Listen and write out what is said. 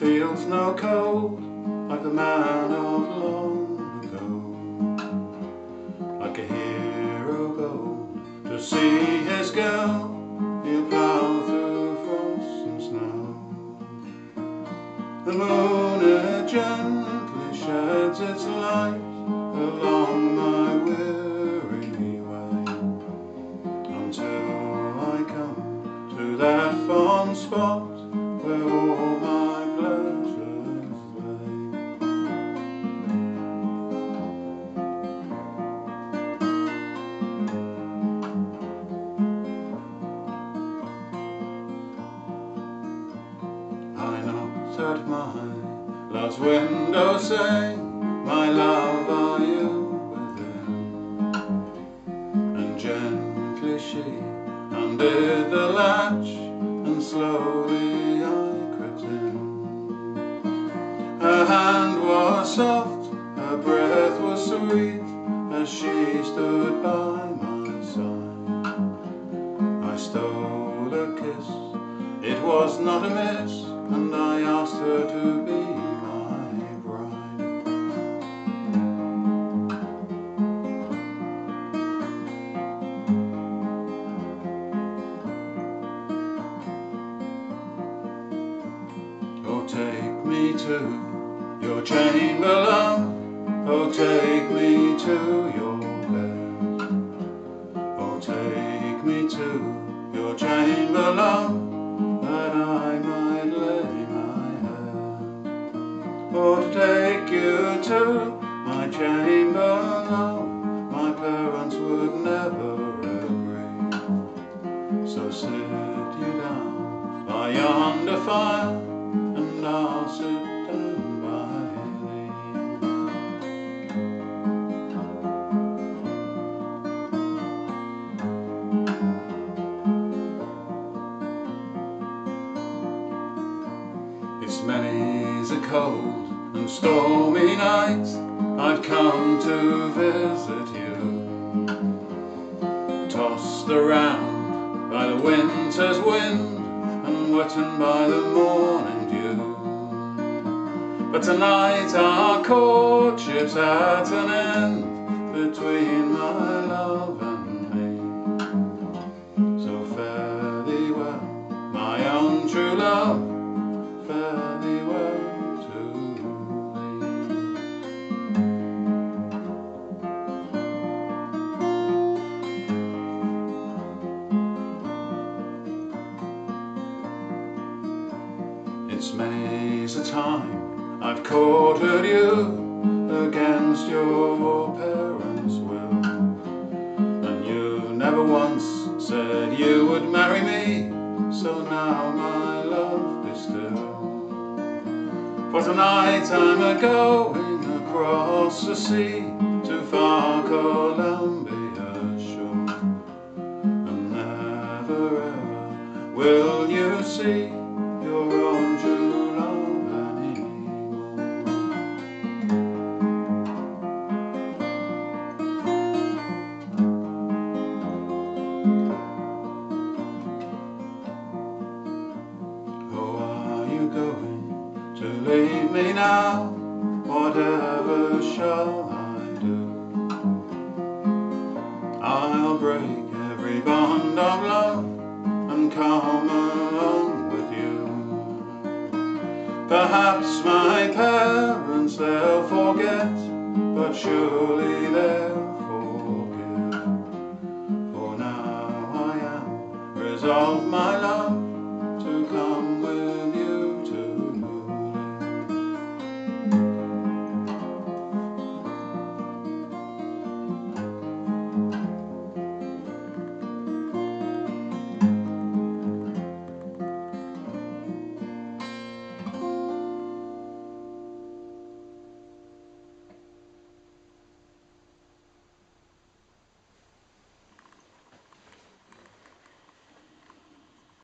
feels no cold like the man of long ago. Like a hero bold to see his girl, at my love's window saying, My love, are you within? And gently she undid the latch and slowly I crept in. Her hand was soft, her breath was sweet as she stood by my side. I stole a kiss, it was not amiss, and to your chamber, love. Oh, take me to your bed. Oh, take me to your chamber, love, that I might lay my head. Oh, to take you to my chamber, love, my parents would never agree. So sit you down by yonder fire, and I'll sit It's many's a cold and stormy night I've come to visit you. Tossed around by the winter's wind And wetted by the morning dew. But tonight our courtship's at an end Between my love and me. So fare thee well, my own true love many's a time I've courted you against your parents' will, and you never once said you would marry me. So now, my love, is still. For tonight I'm a going across the sea to far Columbia shore, and never ever will you see me now, whatever shall I do? I'll break every bond of love and come along with you. Perhaps my parents they'll forget, but surely they'll forgive. For now I am resolved my love.